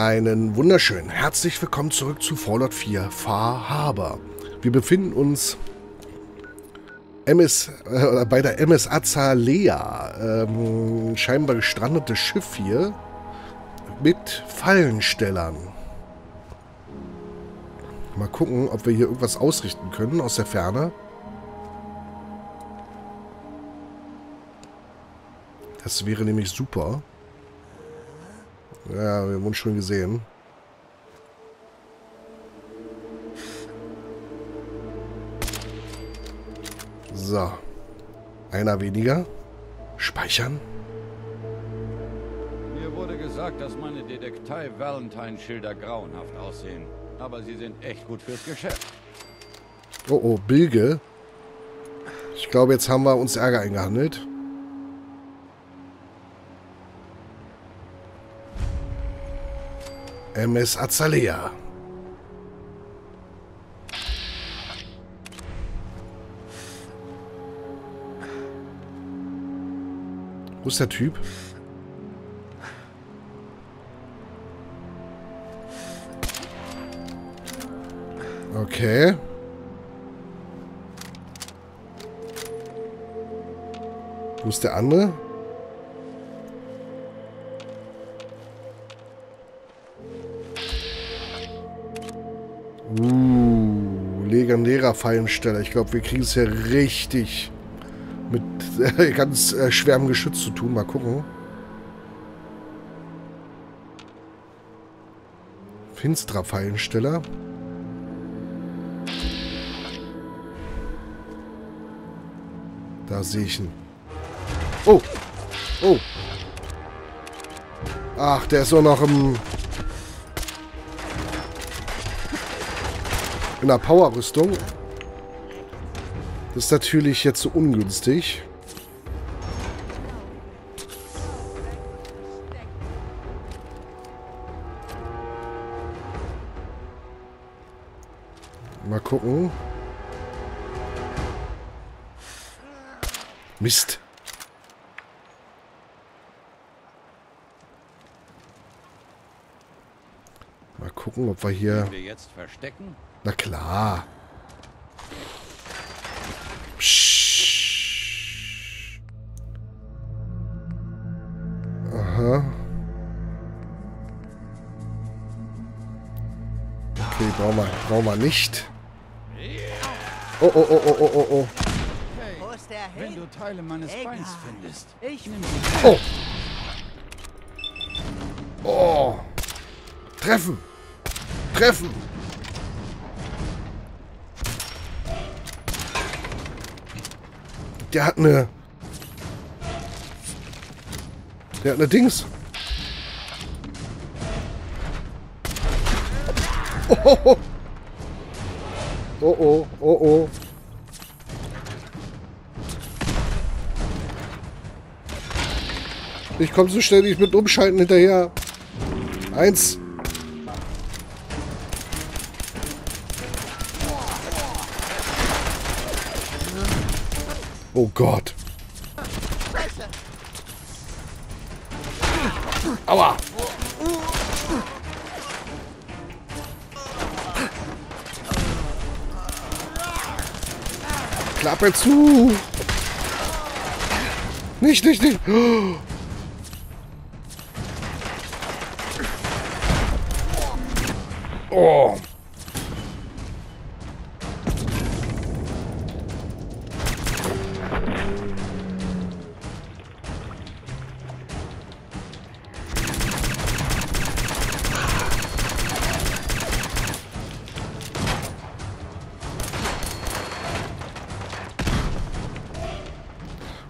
Einen wunderschönen herzlich willkommen zurück zu Fallout 4 Far Harbor. Wir befinden uns MS, äh, bei der MS Azalea, ähm, scheinbar gestrandetes Schiff hier mit Fallenstellern. Mal gucken, ob wir hier irgendwas ausrichten können aus der Ferne. Das wäre nämlich super. Ja, wir wurden schon gesehen. So. Einer weniger. Speichern. Mir wurde gesagt, dass meine Detektei Valentine-Schilder grauenhaft aussehen. Aber sie sind echt gut fürs Geschäft. Oh, oh, Bilge. Ich glaube, jetzt haben wir uns Ärger eingehandelt. MS Azalea. Wo ist der Typ? Okay. Wo ist der andere? Uh, legendärer Fallensteller. Ich glaube, wir kriegen es ja richtig mit äh, ganz äh, schwerem Geschütz zu tun. Mal gucken. Finsterer Fallensteller. Da sehe ich ihn. Oh! Oh! Ach, der ist nur noch im... In der Powerrüstung. Das ist natürlich jetzt so ungünstig. Mal gucken. Mist. Mal gucken, ob wir hier... wir jetzt verstecken? Na klar. Psst. Aha. Okay, brauchen wir, brauchen wir nicht. Oh, oh, oh, oh, oh, oh, oh. Wo ist der Wenn du Teile meines. Beins findest, Ich nimm sie. Oh. Oh. Treffen. Treffen. Der hat eine... Der hat eine Dings. Oh, oh, oh, oh, oh, oh. Ich komme so ständig mit Umschalten hinterher. Eins. Oh Gott. Aua. Klappe zu. Nicht, nicht, nicht.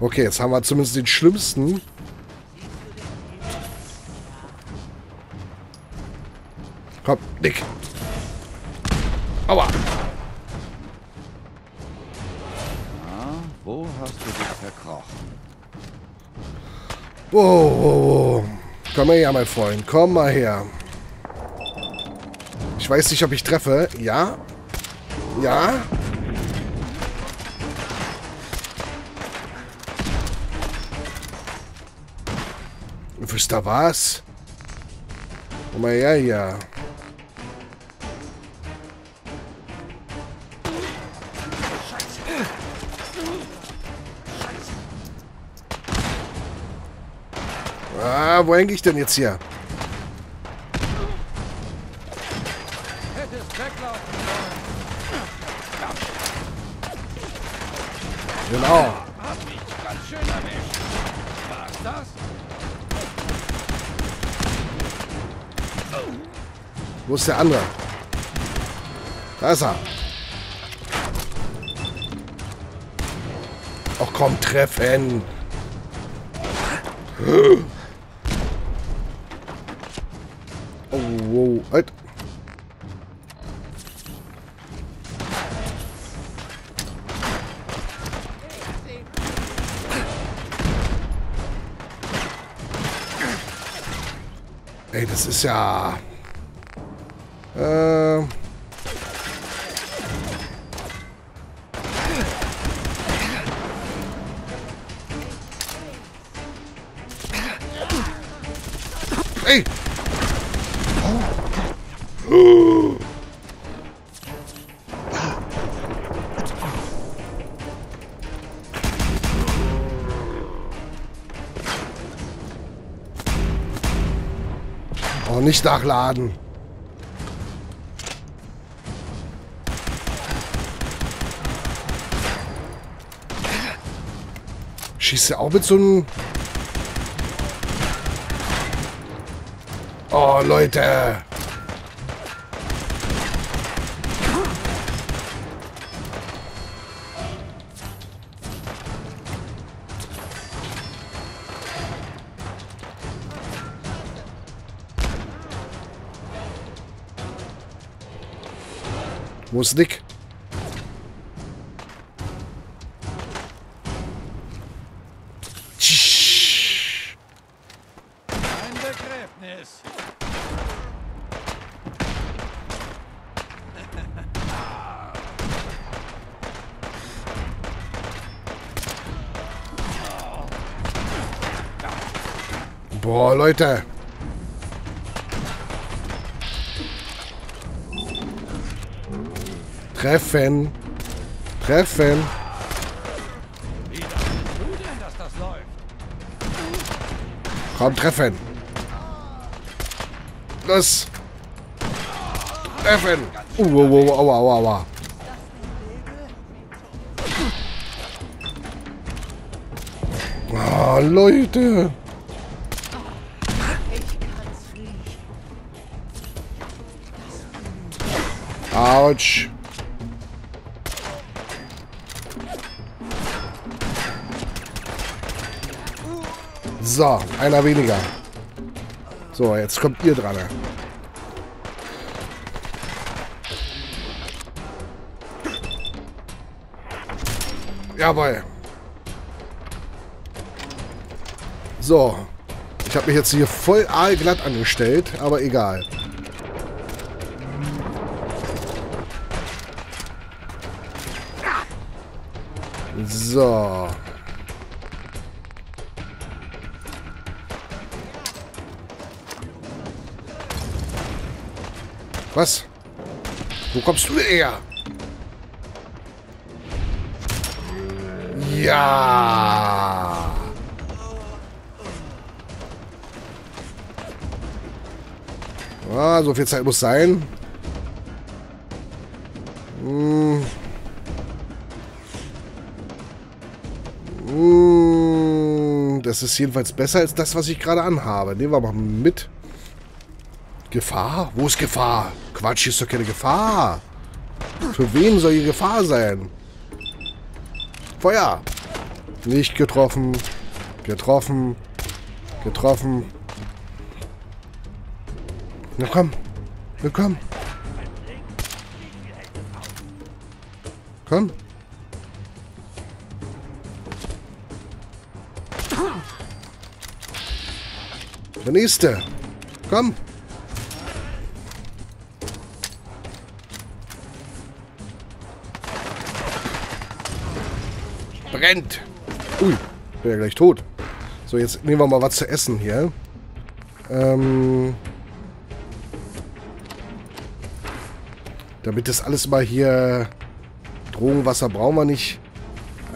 Okay, jetzt haben wir zumindest den schlimmsten. Komm, Nick. Aua. Ah, wo hast du dich verkrochen? Wow, wow, wow. Komm mal her, mein Freund. Komm mal her. Ich weiß nicht, ob ich treffe. Ja? Ja? Ihr was? Komm mal her hier. Ah, wo hänge ich denn jetzt hier? Hättest weglaufen sollen. Genau. Hab mich ganz schön erwischt. War's das? Wo ist der andere? Da ist er. Ach komm, treffen. Oh, wow. Halt. Ey, das ist ja... Äh... Ey! Oh, nicht nachladen. Schießt er auch mit so einem... Oh, Leute. Wo ist Nick? Boah, Leute. Treffen. Treffen. Komm, treffen. Los. Treffen. Uh, uh, uh, aua, aua, aua. Oh, Leute. Autsch. So, einer weniger. So, jetzt kommt ihr dran. Jawohl. So. Ich habe mich jetzt hier voll aalglatt angestellt, aber egal. So. Was? Wo kommst du her? Ja. Ah, so viel Zeit muss sein. Hm. Hm, Das ist jedenfalls besser als das, was ich gerade anhabe. Nehmen wir mal mit. Gefahr? Wo ist Gefahr? Quatsch, hier ist doch keine Gefahr. Für wen soll hier Gefahr sein? Feuer! Nicht getroffen. Getroffen. Getroffen. Na komm. Na komm. Komm. Der nächste. Komm. Brennt. Ui, bin ja gleich tot. So, jetzt nehmen wir mal was zu essen hier. Ähm... Damit das alles mal hier... Drogenwasser brauchen wir nicht.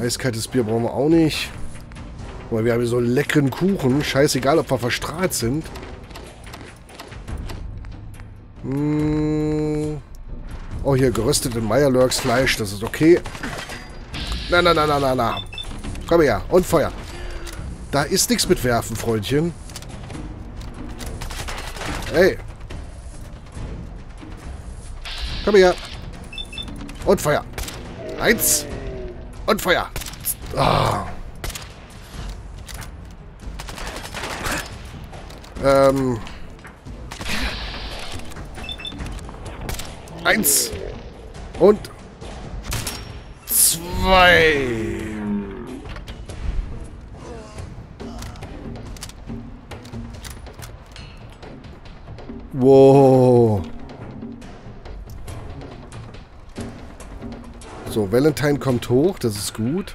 Eiskaltes Bier brauchen wir auch nicht. Weil wir haben hier so leckeren Kuchen. Scheißegal, ob wir verstrahlt sind. Hm. Oh, hier geröstete Meyerlurks Fleisch. Das ist okay. Na, na, na, na, na, na. Komm her. Und Feuer. Da ist nichts mit Werfen, Freundchen. Hey. Komm her. Und Feuer. Eins. Und Feuer. Ah. Ähm. Eins. Und zwei. Wow. So, Valentine kommt hoch, das ist gut.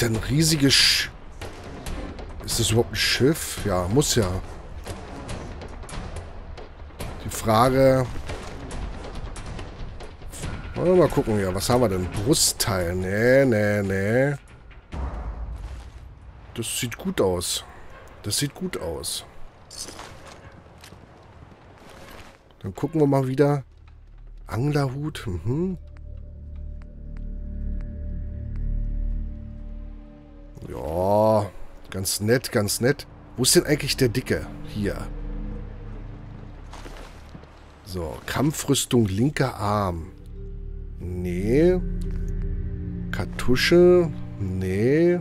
Ja ein riesiges... Sch ist das überhaupt ein Schiff? Ja, muss ja. Die Frage... Mal gucken hier, was haben wir denn? Brustteil. Nee, nee, nee. Das sieht gut aus. Das sieht gut aus. Dann gucken wir mal wieder. Anglerhut. Mhm. Ja, ganz nett, ganz nett. Wo ist denn eigentlich der Dicke? Hier. So, Kampfrüstung linker Arm. Nee. Kartusche. Nee.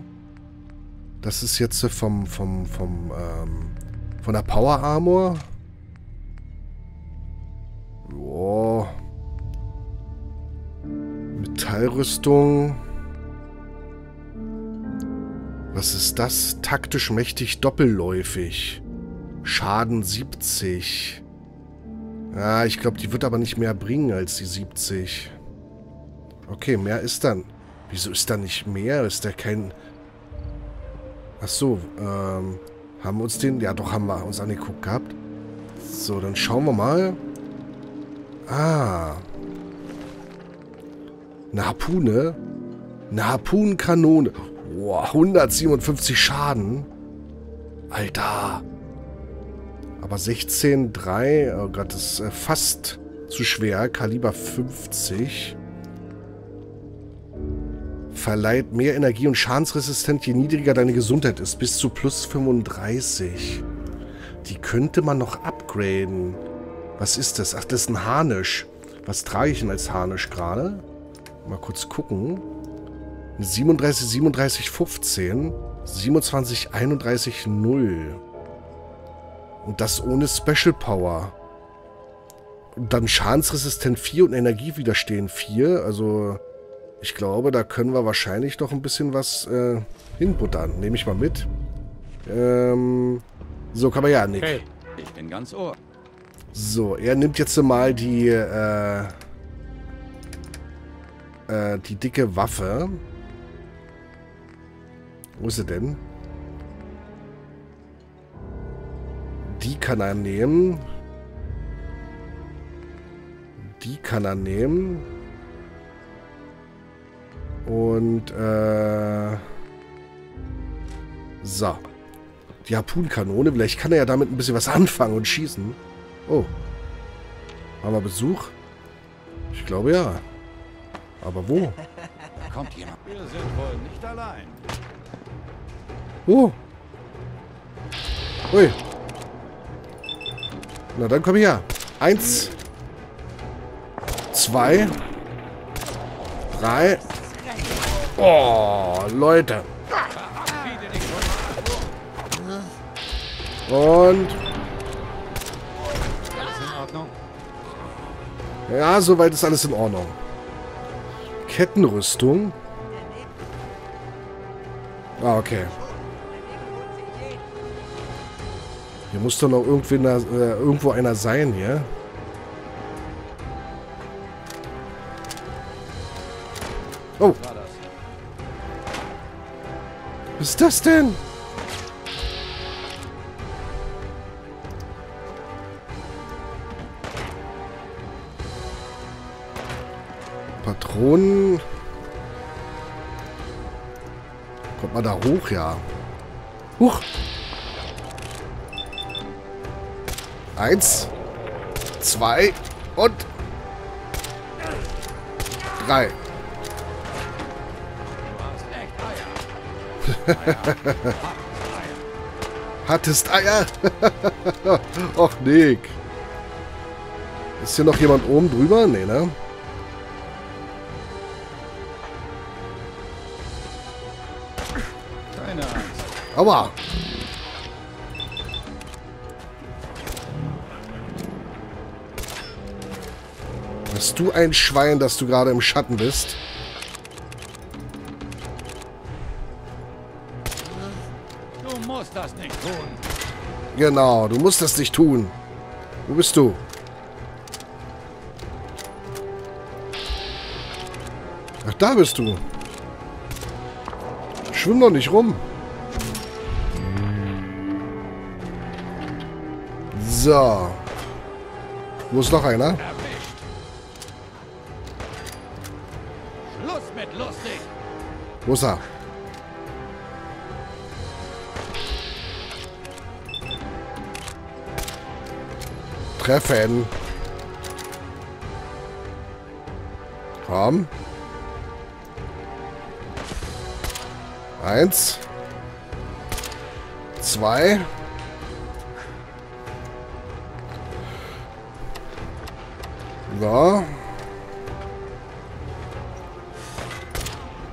Das ist jetzt vom, vom, vom, ähm, von der Power Armor. Joa. Metallrüstung. Was ist das? Taktisch mächtig doppelläufig. Schaden 70. Ja, ich glaube, die wird aber nicht mehr bringen als die 70. Okay, mehr ist dann. Wieso ist da nicht mehr? Ist da kein... Ach so, ähm... Haben wir uns den... Ja, doch, haben wir uns angeguckt gehabt. So, dann schauen wir mal. Ah. Eine Harpune. Eine Harpunenkanone. Boah, 157 Schaden. Alter. Aber 16,3. Oh Gott, das ist äh, fast zu schwer. Kaliber 50. Verleiht mehr Energie und schadensresistent, je niedriger deine Gesundheit ist. Bis zu plus 35. Die könnte man noch upgraden. Was ist das? Ach, das ist ein Harnisch. Was trage ich denn als Harnisch gerade? Mal kurz gucken. 37, 37, 15. 27, 31, 0. Und das ohne Special Power. Und dann Schadensresistent 4 und Energiewiderstehen 4. Also, ich glaube, da können wir wahrscheinlich noch ein bisschen was äh, hinbuttern. Nehme ich mal mit. Ähm, so kann man ja, Nick. Hey, ich bin ganz ohr. So, er nimmt jetzt mal die, äh, äh, die dicke Waffe. Wo ist sie denn? Die kann er nehmen. Die kann er nehmen. Und, äh... So. Die Harpunkanone. Vielleicht kann er ja damit ein bisschen was anfangen und schießen. Oh. Haben wir Besuch? Ich glaube ja. Aber wo? Kommt jemand? Wir sind wohl nicht allein. Wo? Ui. Na dann komm her. Eins. Zwei. Drei. Oh, Leute. Und Ja, soweit ist alles in Ordnung. Kettenrüstung. Ah, okay. Hier muss doch noch irgendwen da, äh, irgendwo einer sein, ja? Oh. Was ist das denn? Patronen. Kommt man da hoch, ja. Huch! Eins. Zwei. Und. Drei. Hattest Eier? Och, Nick. Ist hier noch jemand oben drüber? Nee, ne? Keine Angst. Aua. Bist du ein Schwein, dass du gerade im Schatten bist? Du musst das nicht tun. Genau, du musst das nicht tun. Wo bist du? Ach, da bist du. Schwimm doch nicht rum. So. Wo ist noch einer? Wo ist er? Treffen. Komm. Eins. Zwei. So.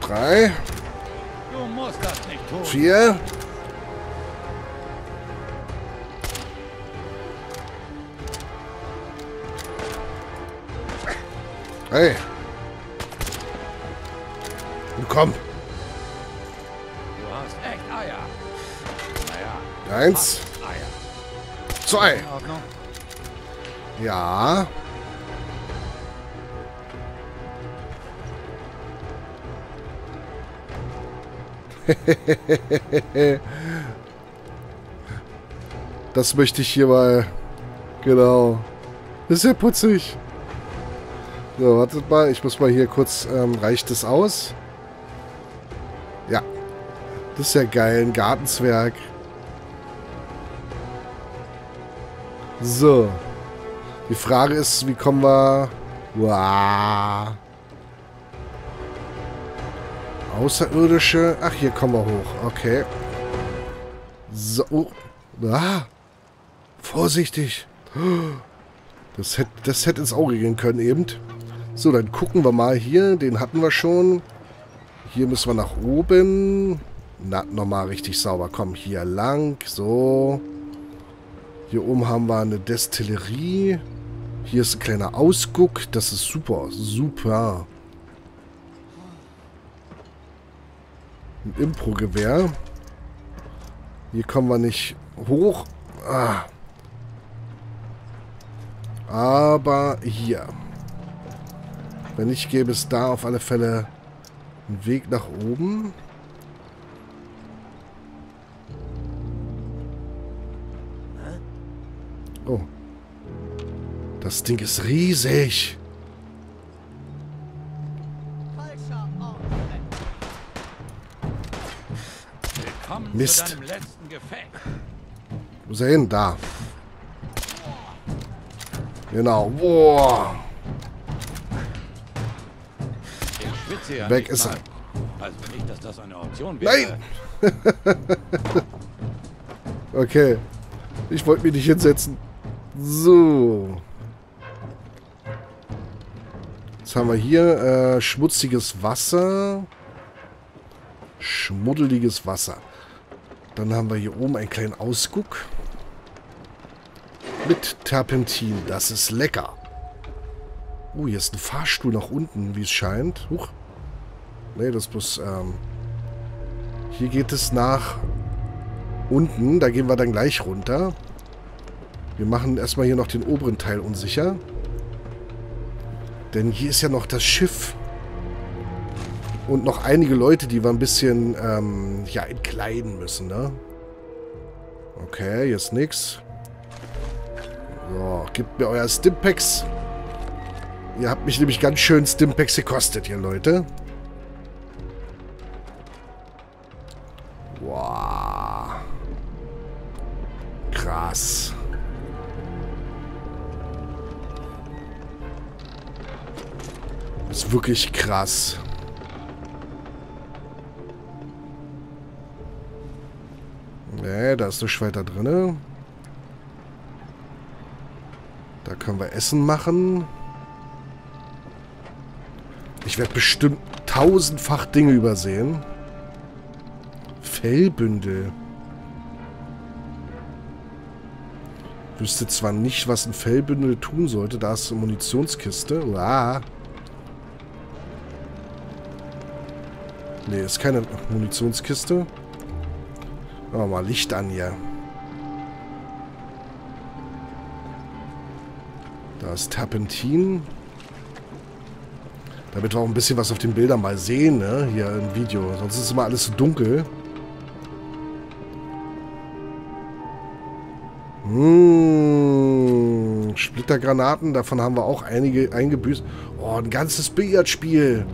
Drei. Du musst das nicht tun. Vier. Hey. Komm. Du hast echt Eier. Naja, Eins, Eier. zwei. Ja. das möchte ich hier mal. Genau. Das ist ja putzig. So, wartet mal. Ich muss mal hier kurz... Ähm, reicht es aus? Ja. Das ist ja geil. Ein Gartenzwerg. So. Die Frage ist, wie kommen wir... Wow. Außerirdische... Ach, hier kommen wir hoch. Okay. So. Oh. Ah. Vorsichtig. Das hätte, das hätte ins Auge gehen können eben. So, dann gucken wir mal hier. Den hatten wir schon. Hier müssen wir nach oben. Na, nochmal richtig sauber. Komm, hier lang. So. Hier oben haben wir eine Destillerie. Hier ist ein kleiner Ausguck. Das ist super. Super. Ein Impro-Gewehr. Hier kommen wir nicht hoch. Ah. Aber hier. Wenn nicht, gäbe es da auf alle Fälle einen Weg nach oben. Oh. Das Ding ist riesig. Willkommen Mist. ist er hin? Da. Genau. Boah. Ja Weg ist er. Also nicht, dass das eine Option wäre. Nein! okay. Ich wollte mich nicht hinsetzen. So. Jetzt haben wir hier äh, schmutziges Wasser. Schmuddeliges Wasser. Dann haben wir hier oben einen kleinen Ausguck. Mit Terpentin. Das ist lecker. Oh, hier ist ein Fahrstuhl nach unten, wie es scheint. Huch. Nee, das bloß, ähm... Hier geht es nach unten. Da gehen wir dann gleich runter. Wir machen erstmal hier noch den oberen Teil unsicher. Denn hier ist ja noch das Schiff. Und noch einige Leute, die wir ein bisschen, ähm, ja, entkleiden müssen, ne? Okay, ist nix. So, gebt mir euer Stimpacks. Ihr habt mich nämlich ganz schön Stimpacks gekostet hier, Leute. Wow. Krass. Ist wirklich krass. Nee, da ist nicht weiter drin. Da können wir Essen machen. Ich werde bestimmt tausendfach Dinge übersehen. Fellbündel. Wüsste zwar nicht, was ein Fellbündel tun sollte. Da ist eine Munitionskiste. Uah. Nee, ist keine Munitionskiste. Machen wir mal Licht an hier. Da ist Terpentin. Damit wir auch ein bisschen was auf den Bildern mal sehen, ne? Hier im Video. Sonst ist immer alles so dunkel. Mmh, Splittergranaten, davon haben wir auch einige eingebüßt. Oh, ein ganzes Billardspiel.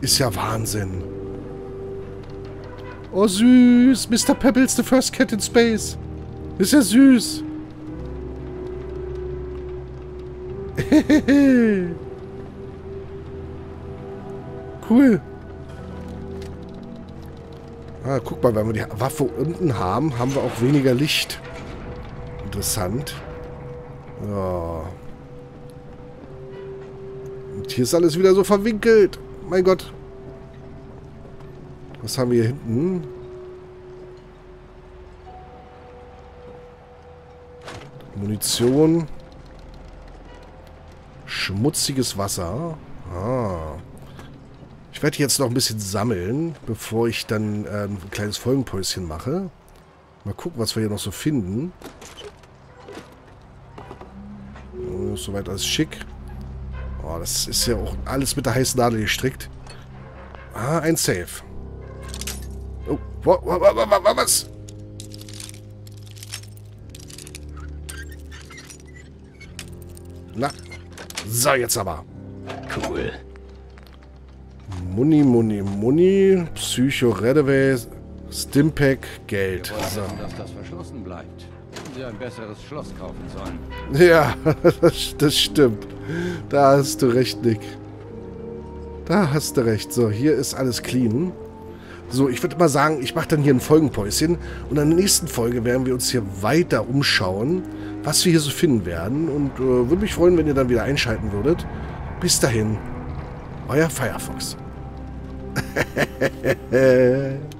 Ist ja Wahnsinn. Oh, süß. Mr. Pebbles, the first cat in space. Ist ja süß. cool. Ah, guck mal, wenn wir die Waffe unten haben, haben wir auch weniger Licht. Interessant. Ja. Und hier ist alles wieder so verwinkelt. Mein Gott. Was haben wir hier hinten? Munition. Schmutziges Wasser. Ah. Ich werde jetzt noch ein bisschen sammeln, bevor ich dann äh, ein kleines Folgenpäuschen mache. Mal gucken, was wir hier noch so finden. Oh, soweit alles schick. Oh, das ist ja auch alles mit der heißen Nadel gestrickt. Ah, ein Safe. Was? Na, so, jetzt aber. Cool. Muni, Muni, Muni, Psycho Redaway, Stimpack, Geld. Wir wollen, dass das verschlossen bleibt. Hätten Sie ein besseres Schloss kaufen sollen. Ja, das, das stimmt. Da hast du recht, Nick. Da hast du recht. So, hier ist alles clean. So, ich würde mal sagen, ich mache dann hier ein Folgenpäuschen. Und in der nächsten Folge werden wir uns hier weiter umschauen, was wir hier so finden werden. Und äh, würde mich freuen, wenn ihr dann wieder einschalten würdet. Bis dahin, euer Firefox.